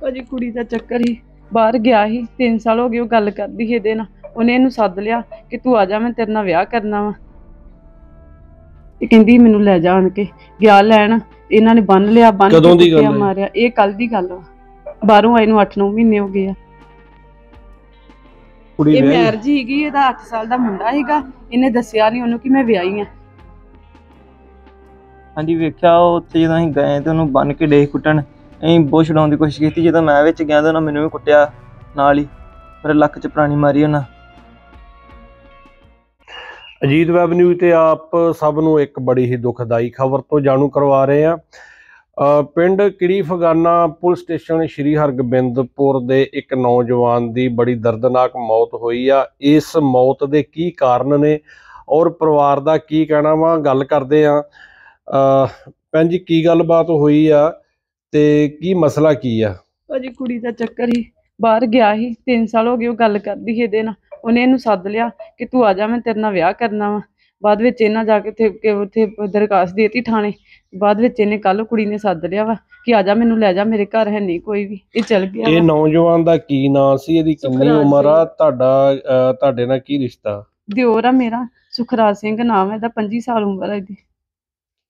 ਭਾਜੀ ਕੁੜੀ ਦਾ ਚੱਕਰ ਹੀ ਬਾਹਰ ਗਿਆ ਸੀ 3 ਸਾਲ ਹੋ ਗਏ ਉਹ ਗੱਲ ਕਰਦੀ ਸੀ ਇਹਦੇ ਨਾਲ। ਉਹਨੇ ਇਹਨੂੰ ਸੱਦ ਲਿਆ ਕਿ ਤੂੰ ਆ ਜਾ ਮੈਂ ਤੇਰੇ ਨਾਲ ਵਿਆਹ ਕਰਨਾ ਵਾ। ਇਹ ਕਹਿੰਦੀ ਮੈਨੂੰ ਲੈ ਜਾ ਆਣ ਕੇ। ਗਿਆ ਲੈਣ ਇਹਨਾਂ ਨੇ ਬੰਨ ਲਿਆ ਬੰਨ ਕਦੋਂ ਦੀ ਗੱਲ ਕੁੱਟਿਆ, ਹੈ? ਮਾਰਿਆ। ਇਹ ਕੱਲ ਦੀ ਗੱਲ ਵਾ। ਬਾਹਰੋਂ ਆਏ ਨੂੰ 8-9 ਮਹੀਨੇ ਹੋ ਗਏ ਆ। ਕੁੜੀ ਇਹ ਵਿਆਹੀ? ਮੈਰਿਜ ਹੀਗੀ ਇਹਦਾ 8 ਸਾਲ ਦਾ ਮੁੰਡਾ ਸੀਗਾ। ਇਹਨੇ ਦੱਸਿਆ ਨਹੀਂ ਉਹਨੂੰ ਕਿ ਮੈਂ ਵਿਆਹੀ ਆ। ਹਾਂਜੀ ਵੇਖਿਆ ਉਹ ਉੱਥੇ ਜਦੋਂ ਅਸੀਂ ਗਏ ਤੇ ਉਹਨੂੰ ਬੰਨ ਕੇ ਡੇ ਕੁੱਟਣ। ਅਸੀਂ ਬਹੁਤ ਛਡਾਉਣ ਦੀ ਕੋਸ਼ਿਸ਼ ਕੀਤੀ। ਜਦੋਂ ਮੈਂ ਵਿੱਚ ਗਿਆ ਤਾਂ ਉਹਨਾਂ ਮੈਨੂੰ ਵੀ ਕੁੱਟਿਆ ਨਾਲ ਹੀ। ਮੇਰੇ ਲੱਕ 'ਚ ਪ੍ਰਾਣੀ ਮਾਰੀ ਉਹਨਾਂ। ਅਜੀਤ ਵੈਬ ਨਿਊਜ਼ ਤੇ ਆਪ ਸਭ ਨੂੰ ਇੱਕ ਬੜੀ ਹੀ ਦੁਖਦਾਈ ਖਬਰ ਤੋਂ ਜਾਣੂ ਕਰਵਾ ਰਹੇ ਹਾਂ। ਪਿੰਡ ਕਿੜੀ ਫਗਾਨਾ ਪੁਲਿਸ ਸਟੇਸ਼ਨ ਸ਼੍ਰੀ ਹਰਗੋਬਿੰਦਪੁਰ ਦੇ ਇੱਕ ਨੌਜਵਾਨ ਦੀ ਬੜੀ ਦਰਦਨਾਕ ਮੌਤ ਹੋਈ ਆ। ਇਸ ਮੌਤ ਦੇ ਕੀ ਕਾਰਨ ਨੇ ਔਰ ਪਰਿਵਾਰ ਦਾ ਕੀ ਕਹਿਣਾ ਵਾ, ਗੱਲ ਕਰਦੇ ਆ ਭੈਣ ਜੀ, ਕੀ ਗੱਲਬਾਤ ਹੋਈ ਆ? ਤੇ ਕੀ ਮਸਲਾ ਕੀ ਆ? ਭਾਜੀ ਕੁੜੀ ਦਾ ਚੱਕਰ ਹੀ ਬਾਹਰ ਗਿਆ ਸੀ 3 ਸਾਲ ਹੋ ਗਏ ਉਹ ਗੱਲ ਕਰਦੀ ਸੀ ਇਹਦੇ ਨਾਲ। ਉਹਨੇ ਇਹਨੂੰ ਸੱਦ ਲਿਆ ਕਿ ਤੂੰ ਆ ਜਾ ਮੈਂ ਤੇਰੇ ਨਾਲ ਵਿਆਹ ਕਰਨਾ ਵਾ। ਬਾਅਦ ਵਿੱਚ ਇਹਨਾਂ ਜਾ ਕੇ ਉੱਥੇ ਉੱਥੇ ਦਰਖਾਸਤ ਦੇਤੀ ਥਾਣੇ। ਬਾਅਦ ਵਿੱਚ ਇਹਨੇ ਕੱਲ ਕੁੜੀ ਨੇ ਸੱਦ ਲਿਆ ਵਾ ਕਿ ਆ ਜਾ ਮੈਨੂੰ ਲੈ ਜਾ ਮੇਰੇ ਘਰ ਹੈ ਨਹੀਂ ਕੋਈ ਵੀ। ਇਹ ਚਲ ਗਿਆ ਇਹ। ਨੌਜਵਾਨ ਦਾ ਕੀ ਨਾਂ ਸੀ? ਇਹਦੀ ਕਿੰਨੀ ਉਮਰ ਆ। ਤੁਹਾਡਾ ਤੁਹਾਡੇ ਨਾਲ ਕੀ ਰਿਸ਼ਤਾ? ਦਿਓਰ ਆ ਮੇਰਾ ਸੁਖਰਾਜ ਸਿੰਘ ਨਾਮ ਹੈ ਇਹਦਾ 25 ਸਾਲ ਉਮਰ ਹੈ ਇਹਦੀ।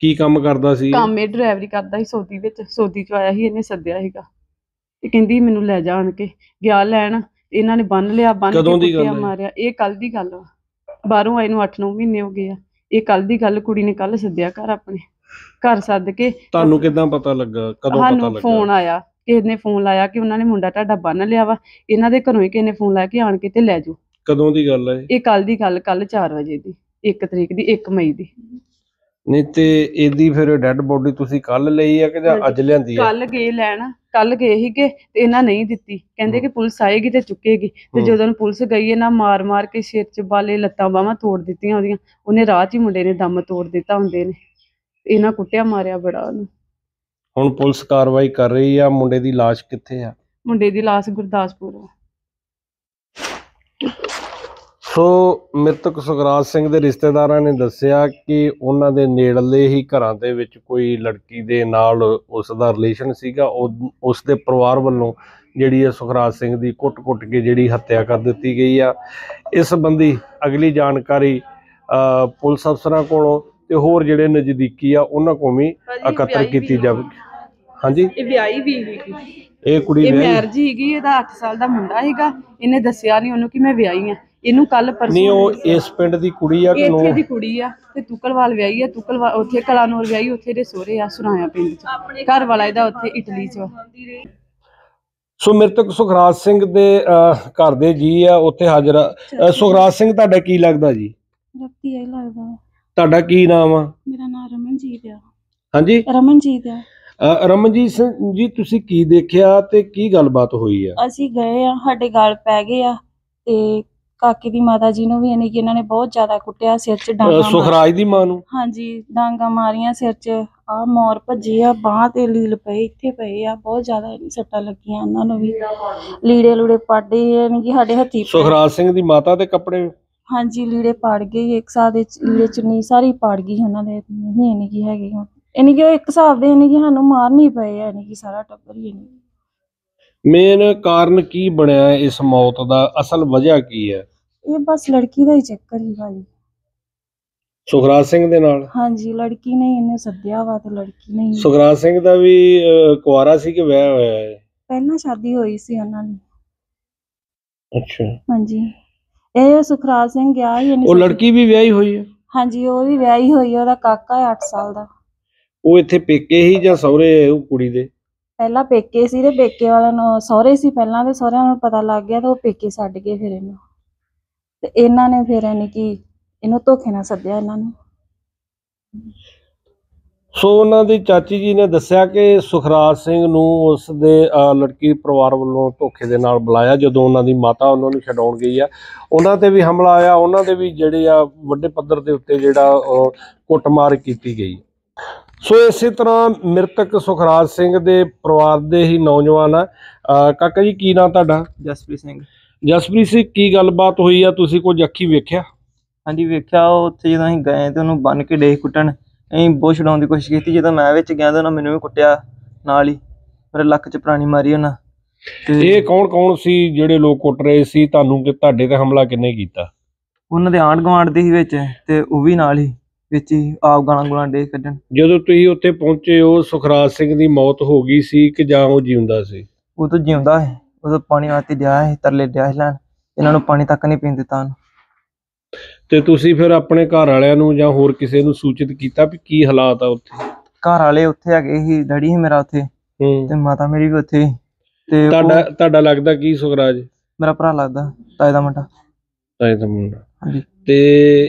ਕੀ ਕੰਮ ਕਰਦਾ ਸੀ? ਕੰਮ ਇਹ ਡਰਾਈਵਰੀ ਕਰਦਾ ਸੀ ਸੌਦੀ ਵਿੱਚ ਸੌਦੀ ਚ ਆਇਆ ਸੀ ਇਹਨੇ ਸੱਦਿਆ ਸੀਗਾ। ਤੇ ਕਹਿੰਦੀ ਮੈਨੂੰ ਲੈ ਜਾ ਆਣ ਕੇ ਗਿਆ ਲੈਣ ਇਹਨਾਂ ਨੇ ਬੰਨ ਲਿਆ ਬੰਨ ਕੇ ਕਦੋਂ ਦੀ ਗੱਲ ਕੁੱਟਿਆ, ਹੈ? ਮਾਰਿਆ। ਇਹ ਕੱਲ ਦੀ ਗੱਲ ਵਾ ਬਾਹਰੋਂ ਆਏ ਨੂੰ 8-9 ਮਹੀਨੇ ਹੋ ਗਏ ਆ। ਇਹ ਕੱਲ ਦੀ ਗੱਲ ਕੁੜੀ ਨੇ ਕੱਲ ਸੱਦਿਆ ਘਰ ਆਪਣੇ। ਘਰ ਸੱਦ ਕੇ ਤੁਹਾਨੂੰ ਕਿਦਾਂ ਪਤਾ ਲੱਗਾ? ਕਦੋਂ ਪਤਾ ਸਾਨੂੰ ਲੱਗਾ? ਫੋਨ ਆਇਆ। ਕਿਸੇ ਨੇ ਫੋਨ ਲਾਇਆ ਕਿ ਉਹਨਾਂ ਨੇ ਮੁੰਡਾ ਤੁਹਾਡਾ ਬੰਨ ਲਿਆ ਵਾ? ਇਹਨਾਂ ਦੇ ਘਰੋਂ ਹੀ ਕਿਸੇ ਨੇ ਫੋਨ ਲਾਇਆ ਕਿ ਆਣ ਕੇ ਤੇ ਲੈ ਜਾਓ। ਕਦੋਂ ਦੀ ਗੱਲ ਹੈ ਇਹ? ਕੱਲ ਦੀ ਗੱਲ ਕੱਲ 4 ਵਜੇ ਦੀ। 1 ਤਰੀਕ ਦੀ 1 ਮਈ ਦੀ। ਨਹੀਂ ਤੇ ਇਹਦੀ ਫਿਰ ਡੈੱਡ ਬੋਡੀ ਤੁਸੀਂ ਕੱਲ ਲਈ ਆ ਕਿ ਜਾਂ ਅੱਜ ਲਿਆਂਦੀ ਆ? ਕੱਲ ਗਏ ਲੈਣ ਕੱਲ ਗਏ ਸੀਗੇ ਤੇ ਇਹਨਾਂ ਨਹੀਂ ਦਿੱਤੀ। ਕਹਿੰਦੇ ਕਿ ਪੁਲਿਸ ਆਏਗੀ ਤੇ ਚੁੱਕੇਗੀ। ਤੇ। ਜਦੋਂ ਪੁਲਿਸ ਗਈ ਇਹਨਾਂ ਮਾਰ ਮਾਰ ਕੇ ਸਿਰ 'ਚ ਬਾਲੇ ਲੱਤਾਂ ਬਾਹਾਂ ਤੋੜ ਦਿੱਤੀਆਂ ਉਹਦੀਆਂ। ਉਹਨੇ ਰਾਹ 'ਚ ਹੀ ਮੁੰਡੇ ਨੇ ਦਮ ਤੋੜ ਦਿੱਤਾ ਹੁੰਦੇ ਨੇ। ਇਹਨਾਂ ਕੁੱਟਿਆ ਮਾਰਿਆ ਬੜਾ ਉਹਨੂੰ। ਹੁਣ ਪੁਲਿਸ ਕਾਰਵਾਈ ਕਰ ਰਹੀ ਆ ਮੁੰਡੇ ਦੀ ਲਾਸ਼ ਕਿੱਥੇ ਆ? ਮੁੰਡੇ ਦੀ ਲਾਸ਼ ਗੁਰਦਾਸਪੁਰ। ਵਾ। ਸੋ ਮ੍ਰਿਤਕ ਸੁਖਰਾਜ ਸਿੰਘ ਦੇ ਰਿਸ਼ਤੇਦਾਰਾਂ ਨੇ ਦੱਸਿਆ ਕਿ ਉਹਨਾਂ ਦੇ ਨੇੜਲੇ ਹੀ ਘਰਾਂ ਦੇ ਵਿੱਚ ਕੋਈ ਲੜਕੀ ਦੇ ਨਾਲ ਉਸ ਦਾ ਰਿਲੇਸ਼ਨ ਸੀਗਾ ਉਸ ਦੇ ਪਰਿਵਾਰ ਵੱਲੋਂ ਜਿਹੜੀ ਹੈ ਸੁਖਰਾਜ ਸਿੰਘ ਦੀ ਕੁੱਟ-ਕੁੱਟ ਕੇ ਜਿਹੜੀ ਹੱਤਿਆ ਕਰ ਦਿੱਤੀ ਗਈ ਆ। ਇਸ ਸੰਬੰਧੀ ਅਗਲੀ ਜਾਣਕਾਰੀ ਪੁਲਿਸ ਅਫਸਰਾਂ ਕੋਲੋਂ ਤੇ ਹੋਰ ਜਿਹੜੇ ਨਜ਼ਦੀਕੀ ਆ ਉਹਨਾਂ ਕੋਲ ਵੀ ਇਕੱਤਰ ਕੀਤੀ ਜਾਵੇ। ਹਾਂਜੀ? ਇਹ ਵਿਆਹੀ ਵੀ ਸੀਗੀ ਇਹ ਕੁੜੀ ਇਹ ਵਿਆਹੀ? ਮੈਰਿਜ ਸੀਗੀ ਇਹਦਾ 8 ਸਾਲ ਦਾ ਮੁੰਡਾ ਸੀਗਾ। ਇਹਨੇ ਦੱਸਿਆ ਨਹੀਂ ਉਹਨੂੰ ਕਿ ਮੈਂ ਵਿਆਹੀ ਆ। ਇਹਨੂੰ ਕੱਲ ਪਰਸੋਂ ਨਹੀਂ ਉਹ। ਇਸ ਪਿੰਡ ਦੀ ਕੁੜੀ ਆ ਕਿ ਇੱਥੇ ਦੀ ਕੁੜੀ ਆ ਤੇ ਤੁਕਲਵਾਲ ਵਿਆਹੀ ਆ ਤੁਕਲਵਾਲ ਉੱਥੇ ਕਲਾਨੌਰ ਵਿਆਹੀ ਉੱਥੇ ਦੇ ਸਹੁਰੇ ਆ ਸੁਰਾਇਆ ਪਿੰਡ ਚ। ਘਰ ਵਾਲਾ ਇਹਦਾ ਉੱਥੇ ਇਟਲੀ ਚ। ਸੋ ਮ੍ਰਿਤਕ ਸੁਖਰਾਜ ਸਿੰਘ ਦੇ ਘਰ ਦੇ ਜੀ ਆ ਉੱਥੇ ਹਾਜ਼ਰ ਸੁਖਰਾਜ ਸਿੰਘ ਤੁਹਾਡਾ ਕੀ ਲੱਗਦਾ ਜੀ? ਰੱਤੀ ਇਹ ਲੱਗਦਾ। ਵਾ। ਤੁਹਾਡਾ ਕੀ ਨਾਮ ਆ? ਮੇਰਾ ਨਾਮ ਰਮਨਜੀਤ ਆ। ਹਾਂਜੀ? ਰਮਨਜੀਤ ਆ। ਰਮਨਜੀਤ ਸਿੰਘ ਜੀ ਤੁਸੀਂ ਕੀ ਦੇਖਿਆ ਤੇ ਕੀ ਗੱਲਬਾਤ ਹੋਈ ਆ? ਅਸੀਂ ਗਏ ਆ ਸਾਡੇ ਗਲ ਪੈ ਗਏ ਆ ਤੇ ਕਾਕੇ ਦੀ ਮਾਤਾ ਜੀ ਨੂੰ ਵੀ ਯਾਨੀ ਕਿ ਇਹਨਾਂ ਨੇ ਬਹੁਤ ਜ਼ਿਆਦਾ ਕੁੱਟਿਆ ਸਿਰ 'ਚ ਅਹ, ਡਾਂਗਾ ਮਾਰ- ਸੁਖਰਾਜ ਦੀ ਮਾਂ ਨੂੰ? ਹਾਂਜੀ ਡਾਂਗਾ ਮਾਰੀਆਂ ਸਿਰ 'ਚ ਆ ਮੋਰ ਭੱਜੇ ਆ ਬਾਹ ਤੇ ਲੀਲ ਪਏ ਇੱਥੇ ਪਏ ਆ ਬਹੁਤ ਜ਼ਿਆਦਾ ਸੱਟਾਂ ਲੱਗੀਆਂ ਉਹਨਾਂ ਨੂੰ ਵੀ। ਲੀੜੇ ਲੂੜੇ ਪਾੜੇ ਯਾਨੀ ਕਿ ਸਾਡੇ ਹੱਥੀ ਪਏ। ਸੁਖਰਾਜ ਸਿੰਘ ਦੀ ਮਾਤਾ ਦੇ ਕੱਪੜੇ? ਹਾਂਜੀ ਲੀੜੇ ਪਾੜ ਗਏ ਇੱਕ ਸਾਹ ਦੇ ਚ- ਲੀੜੇ ਚੁੰਨੀ ਸਾਰੀ ਪਾੜ ਗਈ ਉਹਨਾਂ ਦੇ ਨਹੀਂ ਨਹੀਂ ਕੀ ਹੈਗੇ ਇਹਨੀ ਕਿ ਉਹ ਇੱਕ ਹਿਸਾਬ ਦੇ ਨਹੀਂ ਕਿ ਸਾਨੂੰ ਮਾਰ ਨਹੀਂ ਪਏ ਯਾਨੀ ਕਿ ਸਾਰਾ ਟੱਬਰ ਹੀ ਨਹੀਂ ਮੇਨ ਕਾਰਨ ਕੀ ਬਣਿਆ ਇਸ ਮੌਤ ਦਾ? ਅਸਲ ਵਜ੍ਹਾ ਕੀ ਹੈ? ਇਹ ਬਸ ਲੜਕੀ ਦਾ ਹੀ ਚੱਕਰ ਹੀ ਭਾਜੀ। ਸੁਖਰਾਜ ਸਿੰਘ ਦੇ ਨਾਲ? ਹਾਂਜੀ ਲੜਕੀ ਨੇ ਇਹਨੇ ਸੱਦਿਆ ਵਾ ਤੇ ਲੜਕੀ ਨੇ ਹੀ- ਸੁਖਰਾਜ ਸਿੰਘ ਦਾ ਵੀ ਅਹ, ਕੁਆਰਾ ਸੀ ਕਿ ਵਿਆਹ ਹੋਇਆ ਹੈ? ਪਹਿਲਾਂ ਸ਼ਾਦੀ ਹੋਈ ਸੀ ਉਹਨਾਂ ਦੀ। ਅੱਛਾ। ਹਾਂਜੀ। ਇਹ ਸੁਖਰਾਜ ਸਿੰਘ ਗਿਆ ਹੀ ਇਹਨੇ ਉਹ ਲੜਕੀ ਵੀ ਵਿਆਹੀ ਹੋਈ ਹੈ? ਹਾਂਜੀ ਉਹ ਵੀ ਵਿਆਹੀ ਹੋਈ ਆ, ਉਹਦਾ ਕਾਕਾ ਹੈ 8 ਸਾਲ ਦਾ। ਉਹ ਇੱਥੇ ਪੇਕੇ ਹੀ ਜਾਂ ਸਹੁਰੇ ਉਹ ਕੁੜੀ ਦੇ? ਪਹਿਲਾਂ ਪੇਕੇ ਸੀ ਤੇ ਪੇਕੇ ਵਾਲਿਆਂ ਨੂੰ, ਸਹੁਰੇ ਸੀ ਪਹਿਲਾਂ ਤੇ ਸਹੁਰਿਆਂ ਨੂੰ ਪਤਾ ਲੱਗ ਗਿਆ ਤੇ ਉਹ ਪੇਕੇ ਛੱਡ ਗਏ ਫਿਰ ਇਹਨੂੰ। ਤੇ ਇਹਨਾਂ ਨੇ ਫਿਰ ਯਾਨੀ ਕਿ ਇਹਨੂੰ ਧੋਖੇ ਨਾਲ ਸੱਦਿਆ ਇਹਨਾਂ ਨੂੰ। ਸੋ ਉਹਨਾਂ ਦੀ ਚਾਚੀ ਜੀ ਨੇ ਦੱਸਿਆ ਕਿ ਸੁਖਰਾਜ ਸਿੰਘ ਨੂੰ ਉਸ ਦੇ ਲੜਕੀ ਪਰਿਵਾਰ ਵੱਲੋਂ ਧੋਖੇ ਦੇ ਨਾਲ ਬੁਲਾਇਆ ਜਦੋਂ ਉਹਨਾਂ ਦੀ ਮਾਤਾ ਉਹਨਾਂ ਨੂੰ ਛਡਾਉਣ ਗਈ ਆ। ਉਹਨਾਂ ਤੇ ਵੀ ਹਮਲਾ ਆਇਆ, ਉਹਨਾਂ ਦੇ ਵੀ ਜਿਹੜੇ ਆ ਵੱਡੇ ਪੱਧਰ ਦੇ ਉੱਤੇ ਜਿਹੜਾ ਉਹ ਕੁੱਟਮਾਰ ਕੀਤੀ ਗਈ। ਸੋ ਇਸੇ ਤਰ੍ਹਾਂ ਮ੍ਰਿਤਕ ਸੁਖਰਾਜ ਸਿੰਘ ਦੇ ਪਰਿਵਾਰ ਦੇ ਹੀ ਨੌਜਵਾਨ ਆ। ਅਹ, ਕਾਕਾ ਜੀ ਕੀ ਨਾਂ ਤੁਹਾਡਾ? ਜਸਪ੍ਰੀਤ ਸਿੰਘ। ਜਸਪ੍ਰੀਤ ਸਿੰਘ ਕੀ ਗੱਲਬਾਤ ਹੋਈ ਆ? ਤੁਸੀਂ ਕੁਝ ਅੱਖੀ ਵੇਖਿਆ? ਹਾਂਜੀ ਵੇਖਿਆ ਉਹ ਉੱਥੇ ਜਦੋਂ ਅਸੀਂ ਗਏ ਤੇ ਉਹਨੂੰ ਬੰਨ ਕੇ ਡੇ ਕੁੱਟਣ ਅਸੀਂ ਬਹੁਤ ਛਡਾਉਣ ਦੀ ਕੋਸ਼ਿਸ਼ ਕੀਤੀ। ਜਦੋਂ ਮੈਂ ਵਿੱਚ ਗਿਆ ਤਾਂ ਉਹਨਾਂ ਮੈਨੂੰ ਵੀ ਕੁੱਟਿਆ ਨਾਲ ਹੀ। ਮੇਰੇ ਲੱਕ 'ਚ ਪ੍ਰਾਣੀ ਮਾਰੀ ਉਹਨਾਂ। ਤੇ ਇਹ ਕੌਣ ਕੌਣ ਸੀ ਜਿਹੜੇ ਲੋਕ ਕੁੱਟ ਰਹੇ ਸੀ? ਤੁਹਾਨੂੰ ਕਿ ਤੁਹਾਡੇ ਤੇ ਹਮਲਾ ਕਿੰਨੇ ਕੀਤਾ? ਉਹਨਾਂ ਦੇ ਆਂਢ ਗੁਆਂਢ ਦੇ ਹੀ ਵਿੱਚ ਤੇ ਉਹ ਵੀ ਨਾਲ ਹੀ। ਵਿੱਚ ਹੀ ਆਪ ਗਾਲਾਂ ਗੁਲਾਂ ਡੇ ਕੱਢਣ। ਜਦੋਂ ਤੁਸੀਂ ਉੱਥੇ ਪਹੁੰਚੇ ਉਹ ਸੁਖਰਾਜ ਸਿੰਘ ਦੀ ਮੌਤ ਹੋ ਗਈ ਸੀ ਕਿ ਜਾਂ ਉਹ ਜਿਉਂਦਾ ਸੀ? ਉਹ ਤਾਂ ਜਿਉਂਦਾ ਹੈ ਤਾਂ ਪਾਣੀ ਵਾਸਤੇ ਡਿਆ ਹੈ ਤਰਲੇ ਡਿਆ ਸੀ ਲੈਣ। ਇਹਨਾਂ ਨੂੰ ਪਾਣੀ ਤੱਕ ਨਹੀਂ ਪੀਣ ਦਿੱਤਾ ਉਹਨੂੰ। ਤੇ ਤੁਸੀਂ ਫਿਰ ਆਪਣੇ ਘਰ ਵਾਲਿਆਂ ਨੂੰ ਜਾਂ ਹੋਰ ਕਿਸੇ ਨੂੰ ਸੂਚਿਤ ਕੀਤਾ ਵੀ ਕੀ ਹਾਲਾਤ ਆ ਉੱਥੇ? ਘਰ ਵਾਲੇ ਉੱਥੇ ਹੈਗੇ ਸੀ ਡੈਡੀ ਸੀ ਮੇਰਾ ਉੱਥੇ। ਹੂੰ। ਤੇ ਮਾਤਾ ਮੇਰੀ ਵੀ ਉੱਥੇ ਸੀ। ਤੇ ਉਹ ਤੁਹਾਡਾ ਤੁਹਾਡਾ ਲੱਗਦਾ ਕੀ ਸੁਖਰਾਜ? ਮੇਰਾ ਭਰਾ ਲੱਗਦਾ ਤਾਏ ਦਾ ਮੁੰਡਾ। ਤਾਏ ਦਾ ਮੁੰਡਾ। ਹਾਂਜੀ। ਤੇ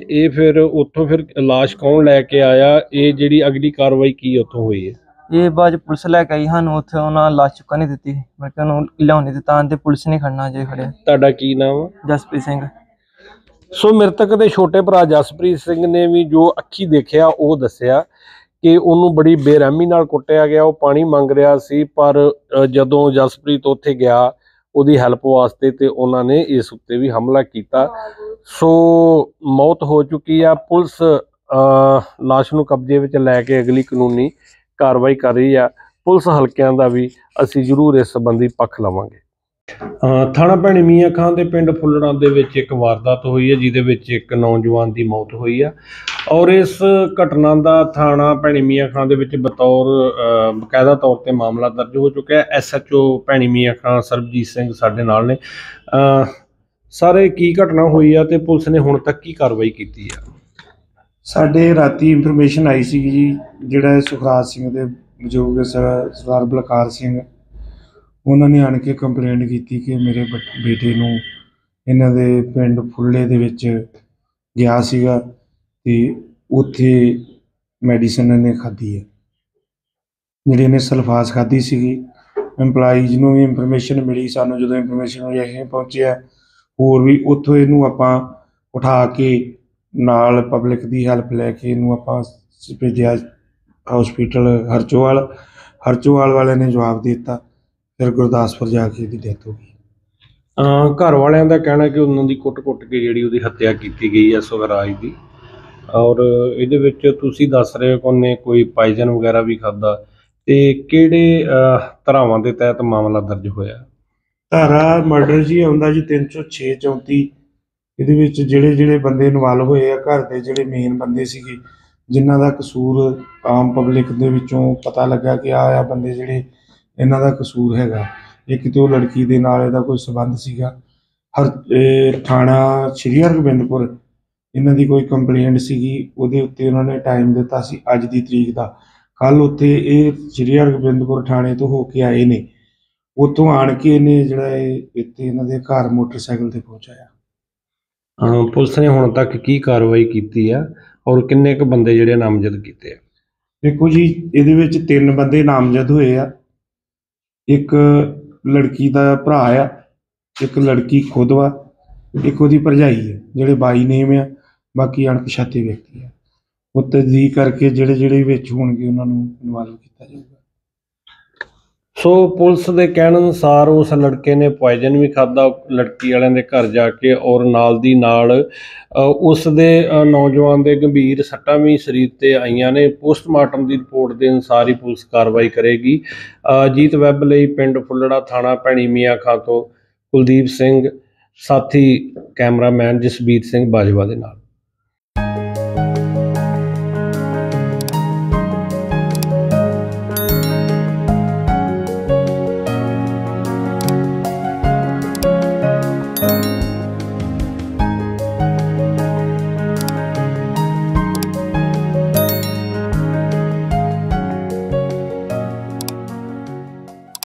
ਇਹ ਫਿਰ ਉੱਥੋਂ ਫਿਰ ਲਾਸ਼ ਕੌਣ ਲੈ ਕੇ ਆਇਆ? ਇਹ ਜਿਹੜੀ ਅਗਲੀ ਕਾਰਵਾਈ ਕੀ ਉੱਥੋਂ ਹੋਈ ਹੈ? ਇਹ ਬਾਅਦ 'ਚ ਪੁਲਿਸ ਲੈ ਕੇ ਆਈ ਸਾਨੂੰ ਉੱਥੇ ਉਹਨਾਂ ਲਾਸ਼ ਚੁੱਕਾ ਨਹੀਂ ਦਿੱਤੀ। ਮੈਂ ਕਿਹਾ ਉਹਨੂੰ ਲਿਆਉਣ ਨਹੀਂ ਦਿੱਤਾ ਤੇ ਪੁਲਿਸ ਨੇ ਖੜਨਾ ਜੇ ਖੜਿਆ। ਤੁਹਾਡਾ ਕੀ ਨਾਮ ਆ? ਜਸਪ੍ਰੀਤ ਸਿੰਘ। ਸੋ ਮ੍ਰਿਤਕ ਦੇ ਛੋਟੇ ਭਰਾ ਜਸਪ੍ਰੀਤ ਸਿੰਘ ਨੇ ਵੀ ਜੋ ਅੱਖੀ ਦੇਖਿਆ ਉਹ ਦੱਸਿਆ ਕਿ ਉਹਨੂੰ ਬੜੀ ਬੇਰਹਿਮੀ ਨਾਲ ਕੁੱਟਿਆ ਗਿਆ ਉਹ ਪਾਣੀ ਮੰਗ ਰਿਹਾ ਸੀ ਪਰ ਅ, ਜਦੋਂ ਜਸਪ੍ਰੀਤ ਉੱਥੇ ਗਿਆ ਉਹਦੀ ਹੈਲਪ ਵਾਸਤੇ ਤੇ ਉਹਨਾਂ ਨੇ ਇਸ ਉੱਤੇ ਵੀ ਹਮਲਾ ਕੀਤਾ। ਸੋ ਮੌਤ ਹੋ ਚੁੱਕੀ ਆ। ਪੁਲਿਸ ਲਾਸ਼ ਨੂੰ ਕਬਜ਼ੇ ਵਿੱਚ ਲੈ ਕੇ ਅਗਲੀ ਕਾਨੂੰਨੀ ਕਾਰਵਾਈ ਕਰ ਰਹੀ ਆ। ਪੁਲਿਸ ਹਲਕਿਆਂ ਦਾ ਵੀ ਅਸੀਂ ਜ਼ਰੂਰ ਇਸ ਸੰਬੰਧੀ ਪੱਖ ਲਵਾਂਗੇ। ਥਾਣਾ ਭੈਣੀ ਮੀਆਂ ਖਾਂ ਦੇ ਪਿੰਡ ਫੁੱਲੜਾਂ ਦੇ ਵਿੱਚ ਇੱਕ ਵਾਰਦਾਤ ਹੋਈ ਹੈ ਜਿਹਦੇ ਵਿੱਚ ਇੱਕ ਨੌਜਵਾਨ ਦੀ ਮੌਤ ਹੋਈ ਆ। ਔਰ ਇਸ ਘਟਨਾ ਦਾ ਥਾਣਾ ਭੈਣੀ ਮੀਆਂ ਖਾਂ ਦੇ ਵਿੱਚ ਬਤੌਰ ਅ, ਬਕਾਇਦਾ ਤੌਰ ਤੇ ਮਾਮਲਾ ਦਰਜ ਹੋ ਚੁੱਕਾ ਹੈ। ਐਸਐਚਓ ਭੈਣੀ ਮੀਆਂ ਖਾਂ ਸਰਬਜੀਤ ਸਿੰਘ ਸਾਡੇ ਨਾਲ ਨੇ। ਸਾਰੇ ਕੀ ਘਟਨਾ ਹੋਈ ਆ ਤੇ ਪੁਲਿਸ ਨੇ ਹੁਣ ਤੱਕ ਕੀ ਕਾਰਵਾਈ ਕੀਤੀ ਆ? ਸਾਡੇ ਰਾਤੀ ਇਨਫੋਰਮੇਸ਼ਨ ਆਈ ਸੀ ਜੀ ਜਿਹੜਾ ਸੁਖਰਾਜ ਸਿੰਘ ਦੇ ਬਜ਼ੁਰਗ ਸਰਦਾਰ ਬਲਕਾਰ ਸਿੰਘ ਉਹਨਾਂ ਨੇ ਆਣ ਕੇ ਕੰਪਲੇਂਟ ਕੀਤੀ ਕਿ ਮੇਰੇ ਬੱਚ- ਬੇਟੇ ਨੂੰ ਇਹਨਾਂ ਦੇ ਪਿੰਡ ਫੁੱਲੇ ਦੇ ਵਿੱਚ ਗਿਆ ਸੀਗਾ। ਤੇ ਉੱਥੇ ਮੈਡੀਸਨ ਇਹਨੇ ਖਾਧੀ ਹੈ ਜਿਹੜੀ ਇਹਨੇ ਸਲਫਾਸ ਖਾਧੀ ਸੀਗੀ EMPLOYEES ਨੂੰ ਵੀ ਇਨਫੋਰਮੇਸ਼ਨ ਮਿਲੀ ਸਾਨੂੰ ਜਦੋਂ ਇਨਫੋਰਮੇਸ਼ਨ ਮਿਲੀ ਅਸੀਂ ਪਹੁੰਚਿਆ ਹੋਰ ਵੀ ਉੱਥੋਂ ਇਹਨੂੰ ਆਪਾਂ ਉਠਾ ਕੇ ਨਾਲ ਪਬਲਿਕ ਦੀ ਹੈਲਪ ਲੈ ਕੇ ਇਹਨੂੰ ਆਪਾਂ ਭੇਜਿਆ ਹਸਪੀਟਲ ਹਰਚੋਵਾਲ। ਹਰਚੋਵਾਲ ਵਾਲਿਆਂ ਨੇ ਜਵਾਬ ਦੇ ਦਿੱਤਾ ਫਿਰ ਗੁਰਦਾਸਪੁਰ ਜਾ ਕੇ ਇਹਦੀ ਡੈਥ ਹੋ ਗਈ। ਅ, ਘਰ ਵਾਲਿਆਂ ਦਾ ਕਹਿਣਾ ਕਿ ਉਹਨਾਂ ਦੀ ਕੁੱਟ-ਕੁੱਟ ਕੇ ਜਿਹੜੀ ਉਹਦੀ ਹੱਤਿਆ ਕੀਤੀ ਗਈ ਹੈ ਸਵਰਾਜ ਦੀ। ਔਰ ਇਹਦੇ ਵਿੱਚ ਤੁਸੀਂ ਦੱਸ ਰਹੇ ਹੋ ਕੋਨੇ ਕੋਈ ਪਾਈਜਨ ਵਗੈਰਾ ਵੀ ਖਾਦਾ ਤੇ ਕਿਹੜੇ ਅ, ਧਾਰਾਵਾਂ ਦੇ ਤਹਿਤ ਮਾਮਲਾ ਦਰਜ ਹੋਇਆ? ਧਾਰਾ ਮਰਡਰ ਜੀ ਆਉਂਦਾ ਜੀ 306 34 ਇਹਦੇ ਵਿੱਚ ਜਿਹੜੇ ਜਿਹੜੇ ਬੰਦੇ ਇਨਵੋਲਵ ਹੋਏ ਆ ਘਰ ਦੇ ਜਿਹੜੇ ਮੇਨ ਬੰਦੇ ਸੀਗੇ ਜਿਨ੍ਹਾਂ ਦਾ ਕਸੂਰ ਆਮ ਪਬਲਿਕ ਦੇ ਵਿੱਚੋਂ ਪਤਾ ਲੱਗਾ ਕਿ ਆ ਆ ਬੰਦੇ ਜਿਹੜੇ ਇਹਨਾਂ ਦਾ ਕਸੂਰ ਹੈਗਾ। ਇੱਕ ਤੇ ਉਹ ਲੜਕੀ ਦੇ ਨਾਲ ਇਹਦਾ ਕੋਈ ਸਬੰਧ ਸੀਗਾ। ਹਰ ਥਾਣਾ ਸ਼੍ਰੀ ਹਰਗੋਬਿੰਦਪੁਰ ਇਹਨਾਂ ਦੀ ਕੋਈ ਕੰਪਲੇਂਟ ਸੀਗੀ ਉਹਦੇ ਉੱਤੇ ਉਹਨਾਂ ਨੇ ਟਾਈਮ ਦਿੱਤਾ ਸੀ ਅੱਜ ਦੀ ਤਰੀਕ ਦਾ। ਕੱਲ ਉੱਥੇ ਇਹ ਸ਼੍ਰੀ ਹਰਗੋਬਿੰਦਪੁਰ ਥਾਣੇ ਤੋਂ ਹੋ ਕੇ ਆਏ ਨੇ। ਉੱਥੋਂ ਆਣ ਕੇ ਇਹਨੇ ਜਿਹੜਾ ਇਹ ਇੱਥੇ ਇਹਨਾਂ ਦੇ ਘਰ ਮੋਟਰਸਾਈਕਲ ਤੇ ਪਹੁੰਚਾਇਆ। ਪੁਲਿਸ ਨੇ ਹੁਣ ਤੱਕ ਕੀ ਕਾਰਵਾਈ ਕੀਤੀ ਆ ਔਰ ਕਿੰਨੇ ਕੁ ਬੰਦੇ ਜਿਹੜੇ ਨਾਮਜ਼ਦ ਕੀਤੇ ਆ? ਦੇਖੋ ਜੀ ਇਹਦੇ ਵਿੱਚ ਤਿੰਨ ਬੰਦੇ ਨਾਮਜ਼ਦ ਹੋਏ ਆ। ਇੱਕ ਲੜਕੀ ਦਾ ਭਰਾ ਆ ਇੱਕ ਲੜਕੀ ਖੁਦ ਵਾ ਇੱਕ ਉਹਦੀ ਭਰਜਾਈ ਹੈ ਜਿਹੜੇ ਬਾਈ ਨੇਮ ਆ। ਬਾਕੀ ਅਣਪਛਾਤੇ ਵਿਅਕਤੀ ਆ। ਉਹ ਤਸਦੀਕ ਕਰਕੇ ਜਿਹੜੇ ਜਿਹੜੇ ਵਿੱਚ ਹੋਣਗੇ ਉਹਨਾਂ ਨੂੰ ਇਨਵਾਲਵ ਕੀਤਾ ਜਾਊਗਾ। ਸੋ ਪੁਲਿਸ ਦੇ ਕਹਿਣ ਅਨੁਸਾਰ ਉਸ ਲੜਕੇ ਨੇ ਪੋਇਜ਼ਨ ਵੀ ਖਾਦਾ ਲੜਕੀ ਵਾਲਿਆਂ ਦੇ ਘਰ ਜਾ ਕੇ ਔਰ ਨਾਲ ਦੀ ਨਾਲ ਅ, ਉਸ ਦੇ ਨੌਜਵਾਨ ਦੇ ਗੰਭੀਰ ਸੱਟਾਂ ਵੀ ਸਰੀਰ ਤੇ ਆਈਆਂ ਨੇ। ਪੋਸਟਮਾਰਟਮ ਦੀ ਰਿਪੋਰਟ ਦੇ ਅਨੁਸਾਰ ਹੀ ਪੁਲਿਸ ਕਾਰਵਾਈ ਕਰੇਗੀ। ਅ, ਜੀਤ ਵੈਬ ਲਈ ਪਿੰਡ ਫੁੱਲੜਾ ਥਾਣਾ ਭੈਣੀ ਮੀਆਂ ਖਾਂ ਤੋਂ ਕੁਲਦੀਪ ਸਿੰਘ ਸਾਥੀ ਕੈਮਰਾਮੈਨ ਜਸਬੀਰ ਸਿੰਘ ਬਾਜਵਾ ਦੇ ਨਾਲ।